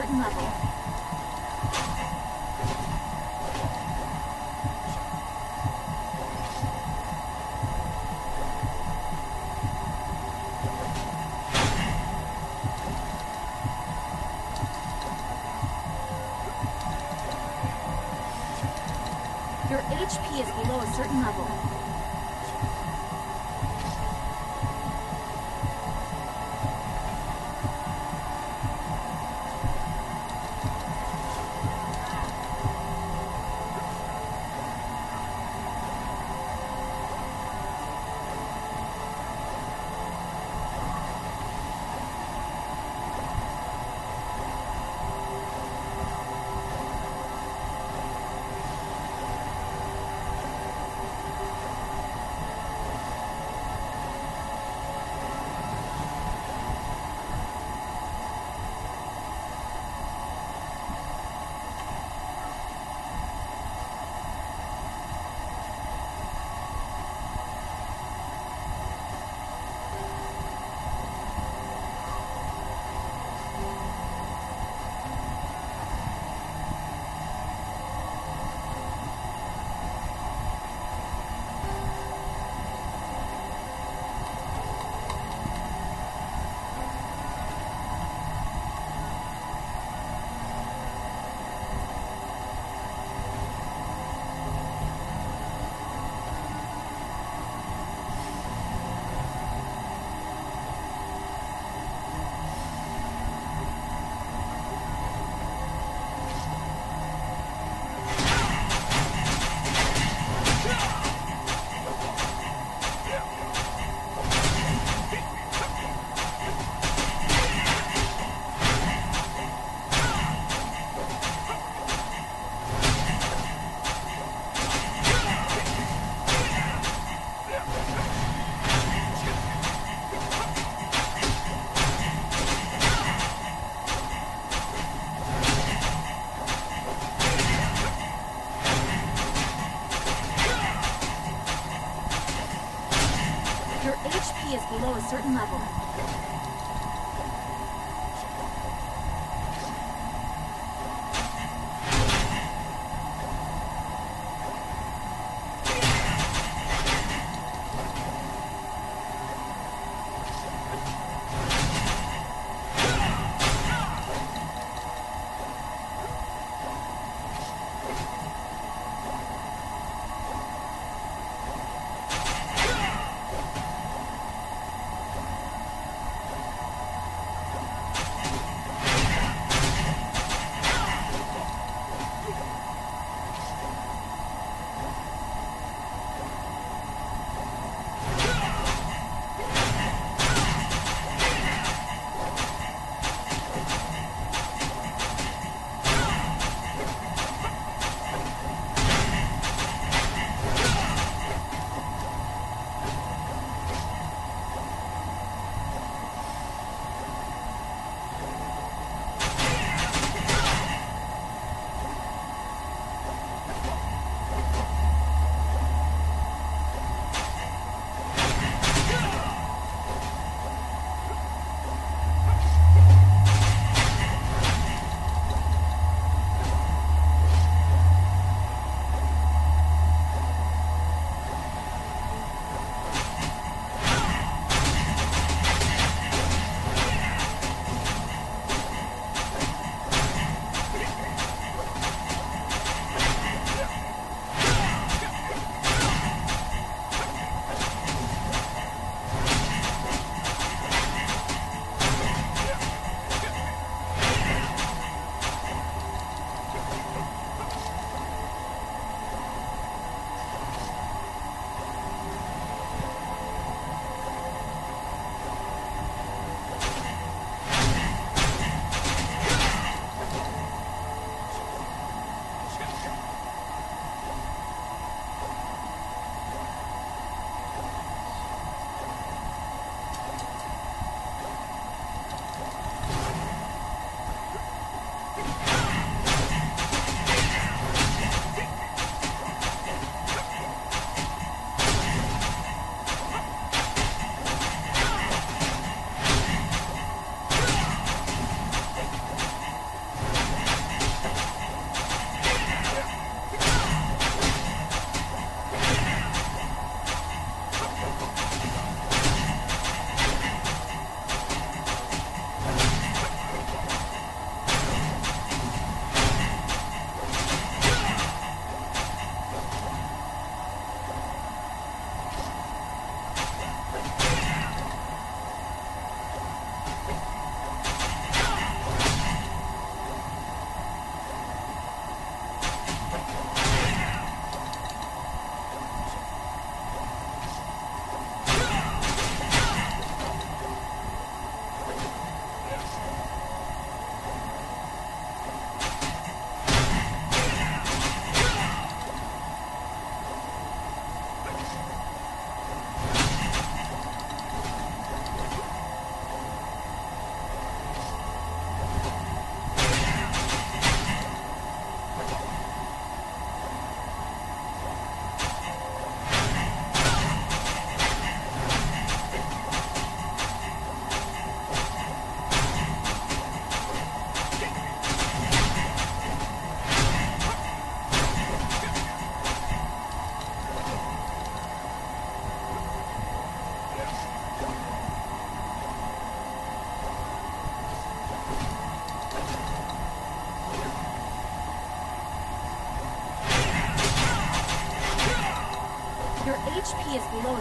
certain level. Your HP is below a certain level.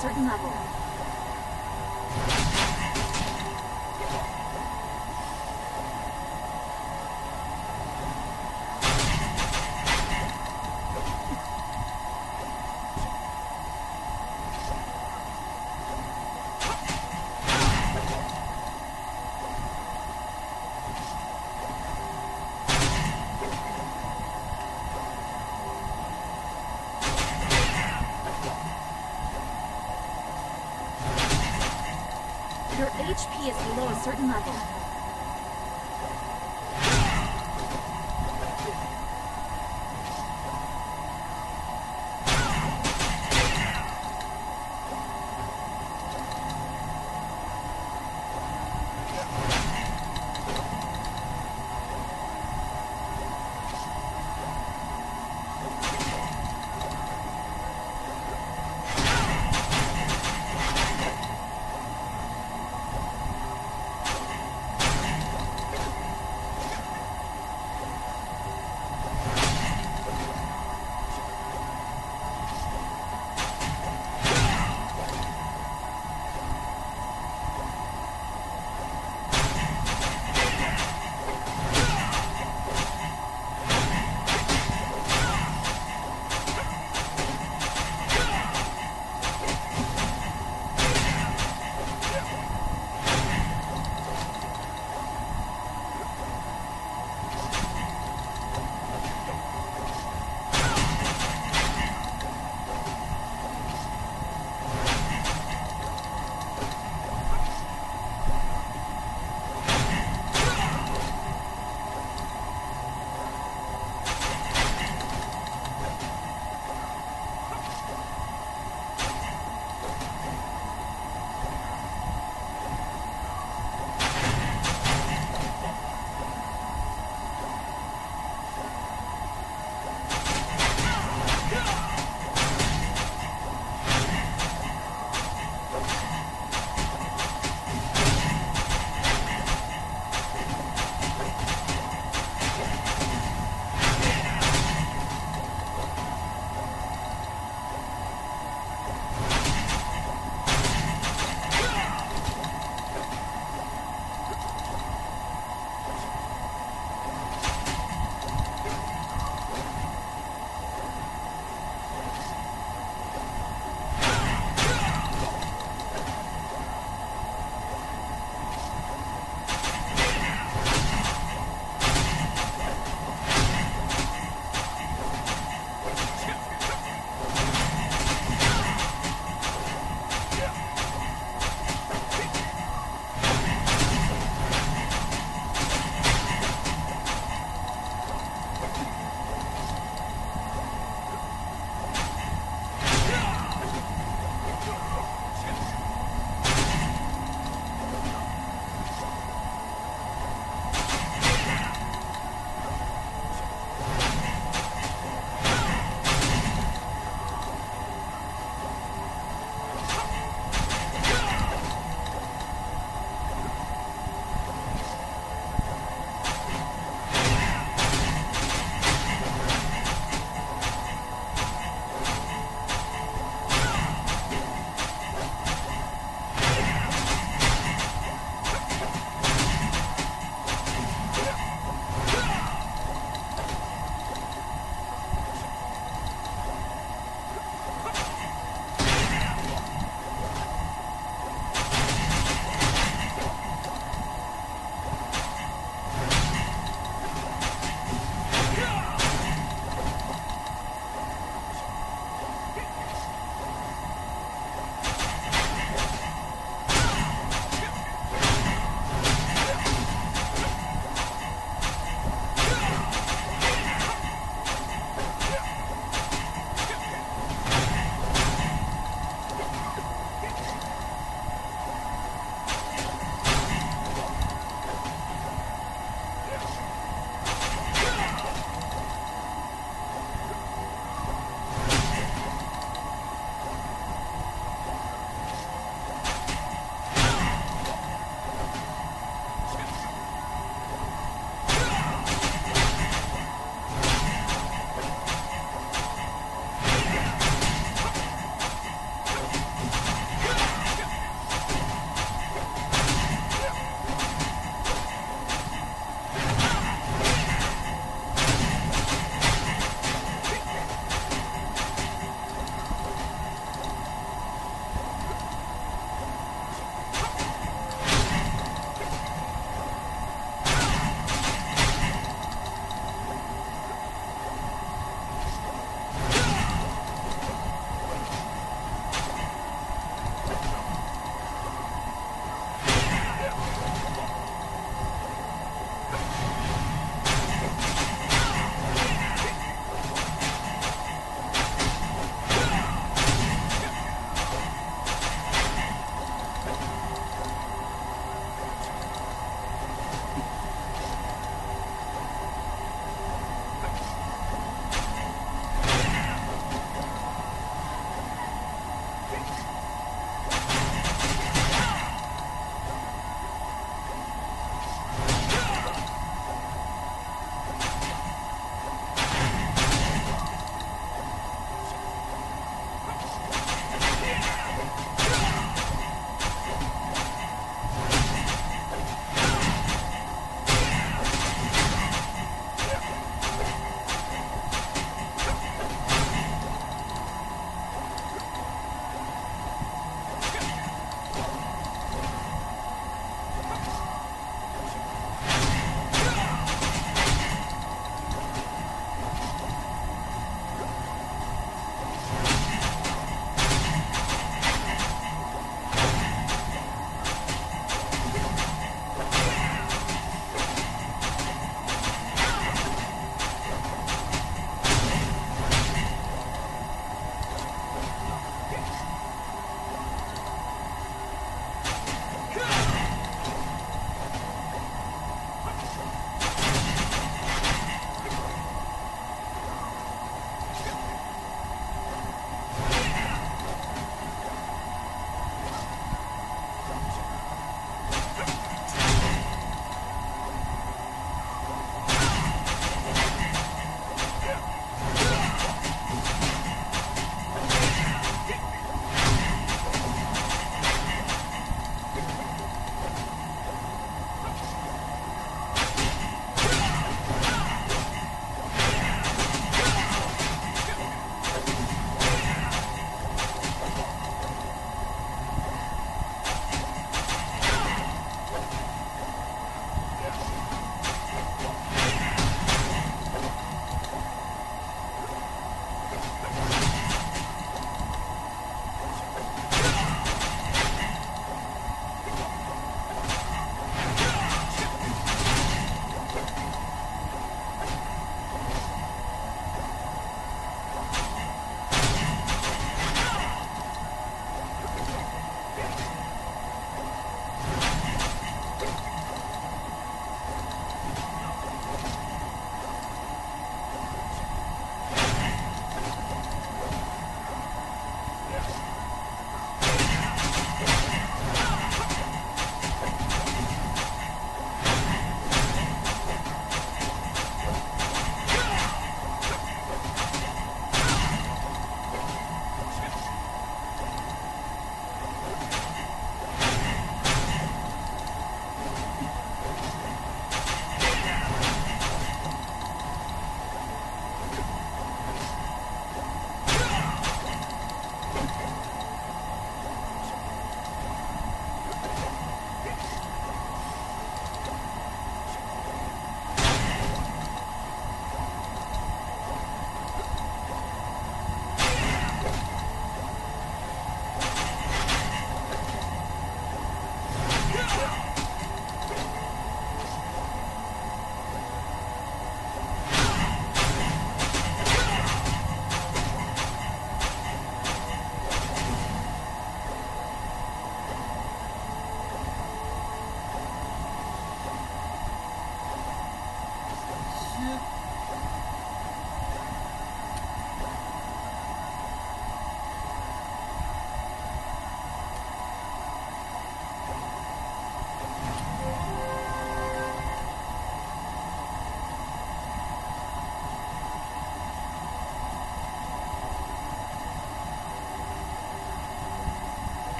Certain level. Your HP is below a certain level.